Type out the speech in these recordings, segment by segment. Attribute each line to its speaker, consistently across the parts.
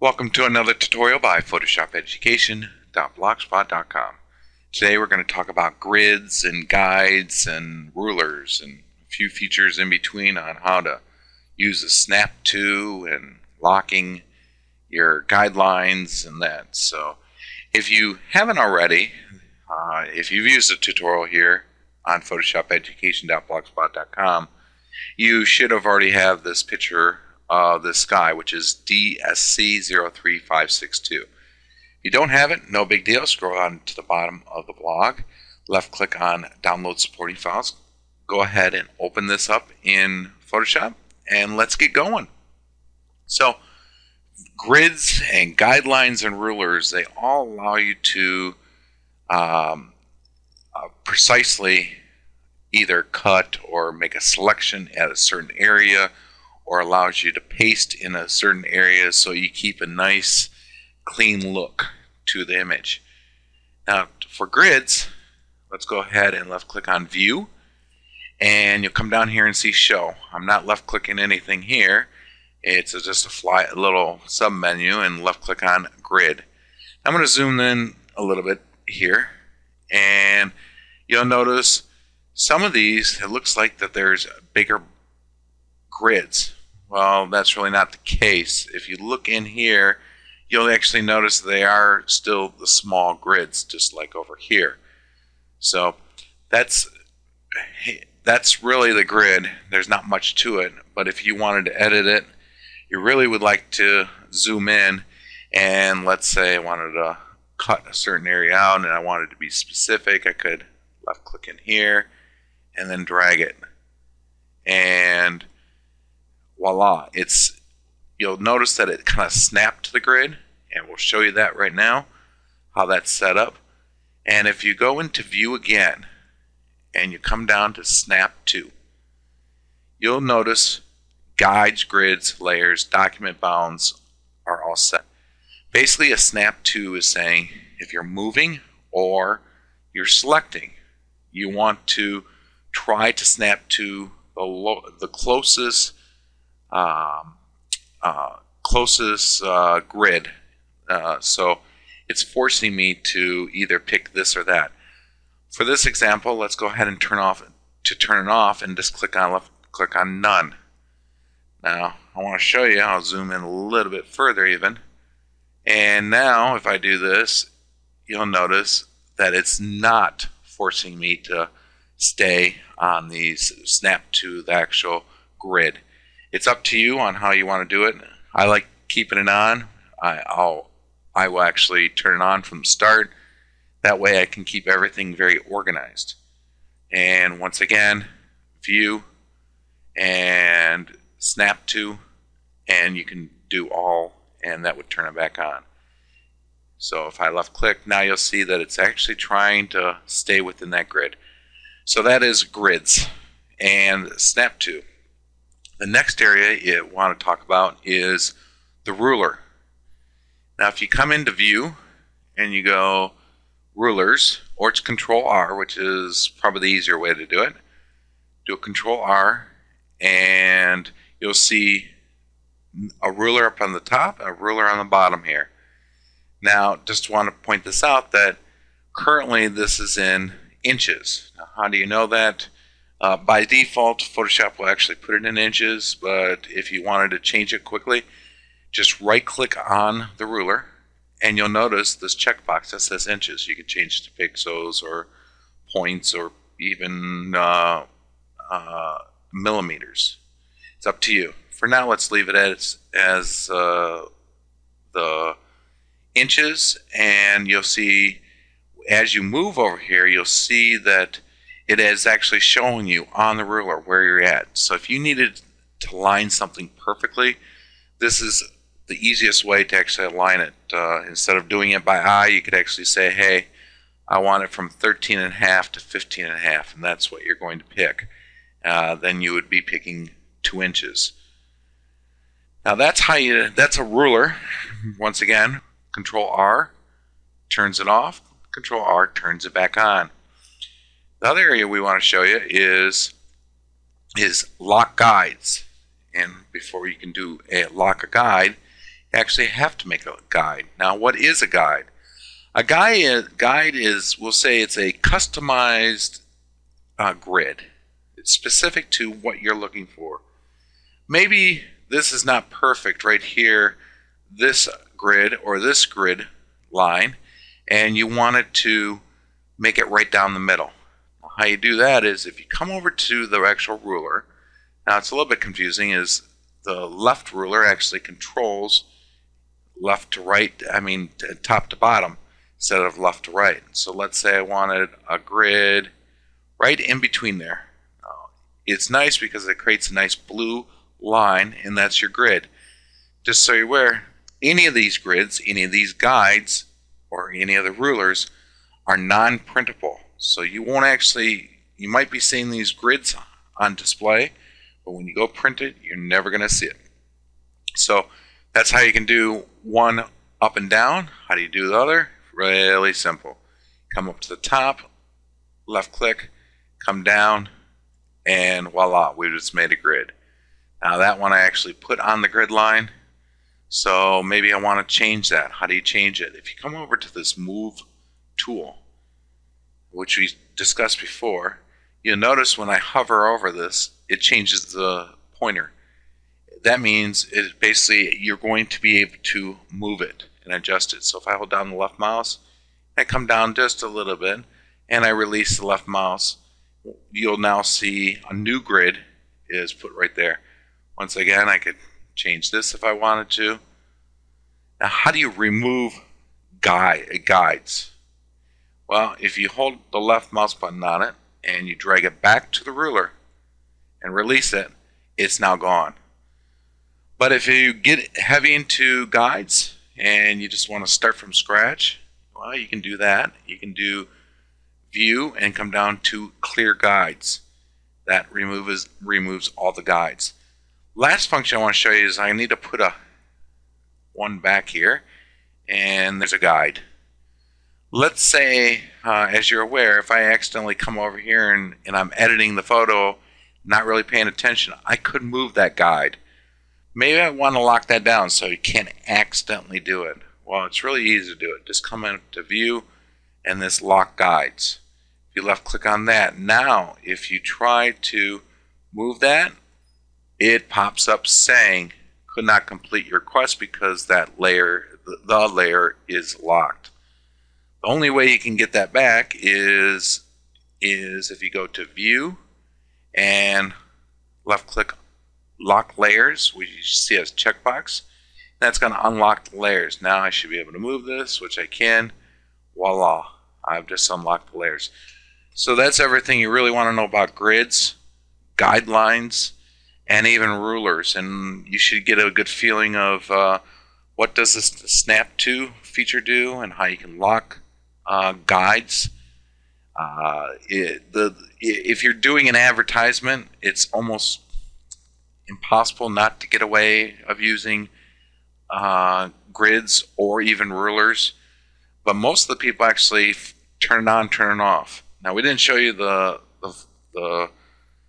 Speaker 1: Welcome to another tutorial by PhotoshopEducation.blogspot.com. Today we're going to talk about grids and guides and rulers and a few features in between on how to use a snap to and locking your guidelines and that. So if you haven't already, uh, if you've used a tutorial here on PhotoshopEducation.blogspot.com, you should have already have this picture uh, the sky, which is DSC03562. If you don't have it, no big deal. Scroll on to the bottom of the blog, left click on Download Supporting Files. Go ahead and open this up in Photoshop, and let's get going. So, grids and guidelines and rulers, they all allow you to um, uh, precisely either cut or make a selection at a certain area or allows you to paste in a certain area so you keep a nice clean look to the image. Now for grids, let's go ahead and left click on view and you'll come down here and see show. I'm not left clicking anything here. It's just a, fly, a little sub menu and left click on grid. I'm going to zoom in a little bit here and you'll notice some of these it looks like that there's bigger grids well, that's really not the case. If you look in here, you'll actually notice they are still the small grids, just like over here. So that's that's really the grid. There's not much to it, but if you wanted to edit it, you really would like to zoom in and let's say I wanted to cut a certain area out and I wanted to be specific, I could left click in here and then drag it. And voila, it's you'll notice that it kind of snapped to the grid, and we'll show you that right now, how that's set up. And if you go into view again, and you come down to snap to, you'll notice guides, grids, layers, document bounds are all set. Basically, a snap to is saying if you're moving or you're selecting, you want to try to snap to the, the closest um, uh, closest uh, grid. Uh, so it's forcing me to either pick this or that. For this example, let's go ahead and turn off to turn it off and just click on left click on none. Now I want to show you, I'll zoom in a little bit further even. And now if I do this, you'll notice that it's not forcing me to stay on these snap to the actual grid it's up to you on how you want to do it. I like keeping it on. I, I'll I will actually turn it on from the start. That way I can keep everything very organized. And once again, view and snap to, and you can do all, and that would turn it back on. So if I left click, now you'll see that it's actually trying to stay within that grid. So that is grids and snap to. The next area you want to talk about is the ruler. Now if you come into view and you go rulers or it's control R which is probably the easier way to do it do a control R and you'll see a ruler up on the top a ruler on the bottom here. Now just want to point this out that currently this is in inches. Now, how do you know that uh, by default, Photoshop will actually put it in inches, but if you wanted to change it quickly, just right click on the ruler and you'll notice this checkbox that says inches. You can change to pixels or points or even uh, uh, millimeters. It's up to you. For now, let's leave it as, as uh, the inches and you'll see as you move over here, you'll see that it is actually showing you on the ruler where you're at. So if you needed to line something perfectly, this is the easiest way to actually align it. Uh, instead of doing it by eye, you could actually say, hey, I want it from 13 and a half to 15 and a half, and that's what you're going to pick. Uh, then you would be picking two inches. Now that's how you, that's a ruler. Once again, Control R turns it off, Control R turns it back on. The other area we want to show you is is lock guides. And before you can do a lock a guide, you actually have to make a guide. Now, what is a guide? A guide, guide is, we'll say it's a customized uh, grid. It's specific to what you're looking for. Maybe this is not perfect right here, this grid or this grid line, and you wanted to make it right down the middle. How you do that is if you come over to the actual ruler, now it's a little bit confusing, is the left ruler actually controls left to right, I mean top to bottom instead of left to right. So let's say I wanted a grid right in between there. It's nice because it creates a nice blue line and that's your grid. Just so you're aware, any of these grids, any of these guides, or any of the rulers are non-printable. So you won't actually, you might be seeing these grids on display, but when you go print it, you're never going to see it. So that's how you can do one up and down. How do you do the other? Really simple. Come up to the top, left click, come down, and voila, we just made a grid. Now that one I actually put on the grid line, so maybe I want to change that. How do you change it? If you come over to this move tool, which we discussed before, you'll notice when I hover over this, it changes the pointer. That means it basically you're going to be able to move it and adjust it. So if I hold down the left mouse, I come down just a little bit, and I release the left mouse, you'll now see a new grid is put right there. Once again, I could change this if I wanted to. Now, how do you remove guide, guides? Well, if you hold the left mouse button on it and you drag it back to the ruler and release it, it's now gone. But if you get heavy into guides and you just want to start from scratch, well, you can do that. You can do view and come down to clear guides. That removes removes all the guides. Last function I want to show you is I need to put a one back here and there's a guide. Let's say, uh, as you're aware, if I accidentally come over here and, and I'm editing the photo, not really paying attention, I could move that guide. Maybe I want to lock that down so you can't accidentally do it. Well, it's really easy to do it. Just come into view and this lock guides. If you left click on that, now if you try to move that, it pops up saying could not complete your quest because that layer, the layer is locked. The only way you can get that back is is if you go to view and left click lock layers, which you see as checkbox. That's going to unlock the layers. Now I should be able to move this, which I can. Voila, I've just unlocked the layers. So that's everything you really want to know about grids, guidelines, and even rulers. And you should get a good feeling of uh, what does this snap to feature do and how you can lock uh, guides. Uh, it, the, if you're doing an advertisement, it's almost impossible not to get away of using uh, grids or even rulers. But most of the people actually turn it on, turn it off. Now we didn't show you the the, the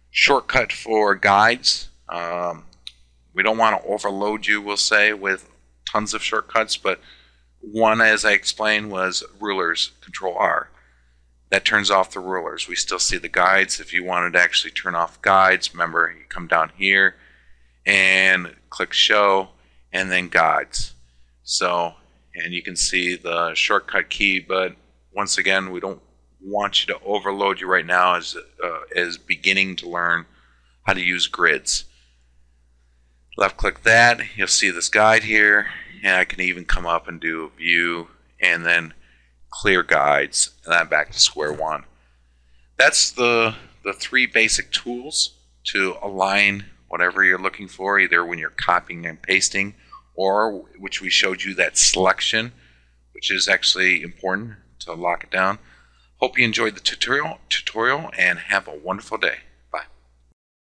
Speaker 1: shortcut for guides. Um, we don't want to overload you, we'll say, with tons of shortcuts, but one, as I explained, was rulers, Control R. That turns off the rulers. We still see the guides. If you wanted to actually turn off guides, remember, you come down here, and click show and then guides. So, and you can see the shortcut key, but once again, we don't want you to overload you right now as, uh, as beginning to learn how to use grids. Left click that, you'll see this guide here, and I can even come up and do a view and then clear guides, and I'm back to square one. That's the, the three basic tools to align whatever you're looking for, either when you're copying and pasting, or which we showed you that selection, which is actually important to lock it down. Hope you enjoyed the tutorial, tutorial and have a wonderful day.